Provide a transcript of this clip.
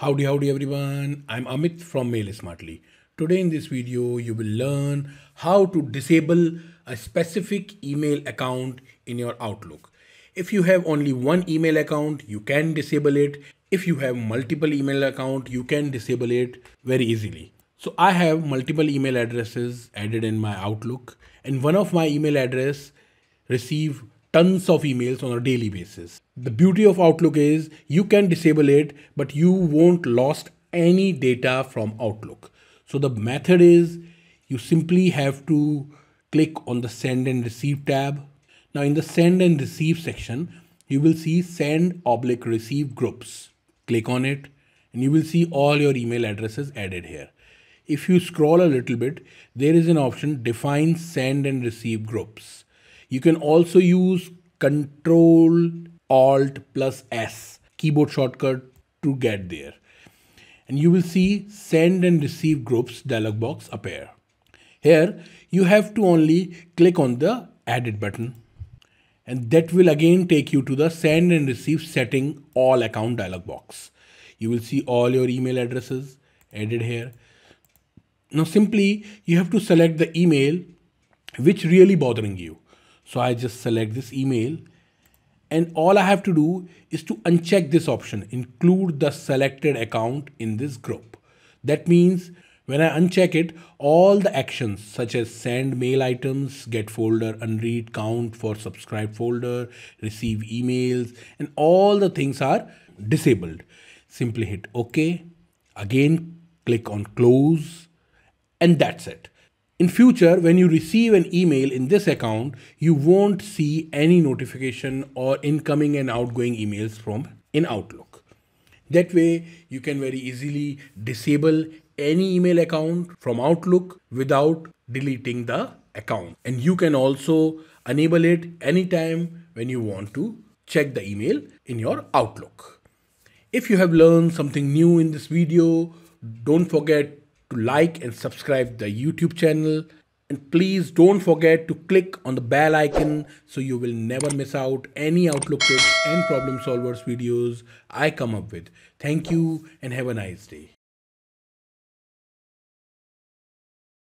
Howdy, howdy everyone. I'm Amit from Mail Smartly. Today in this video, you will learn how to disable a specific email account in your Outlook. If you have only one email account, you can disable it. If you have multiple email account, you can disable it very easily. So I have multiple email addresses added in my Outlook and one of my email address receive tons of emails on a daily basis. The beauty of Outlook is you can disable it, but you won't lost any data from Outlook. So the method is you simply have to click on the send and receive tab. Now in the send and receive section, you will see send oblique receive groups. Click on it and you will see all your email addresses added here. If you scroll a little bit, there is an option define send and receive groups. You can also use Control Alt plus S keyboard shortcut to get there. And you will see send and receive groups dialog box appear. Here you have to only click on the edit button and that will again take you to the send and receive setting all account dialog box. You will see all your email addresses added here. Now simply you have to select the email which really bothering you. So I just select this email and all I have to do is to uncheck this option, include the selected account in this group. That means when I uncheck it, all the actions such as send mail items, get folder, unread, count for subscribe folder, receive emails, and all the things are disabled. Simply hit OK. Again, click on close and that's it. In future, when you receive an email in this account, you won't see any notification or incoming and outgoing emails from in Outlook. That way, you can very easily disable any email account from Outlook without deleting the account. And you can also enable it anytime when you want to check the email in your Outlook. If you have learned something new in this video, don't forget to like and subscribe the YouTube channel. And please don't forget to click on the bell icon so you will never miss out any Outlook tips and problem solvers videos I come up with. Thank you and have a nice day.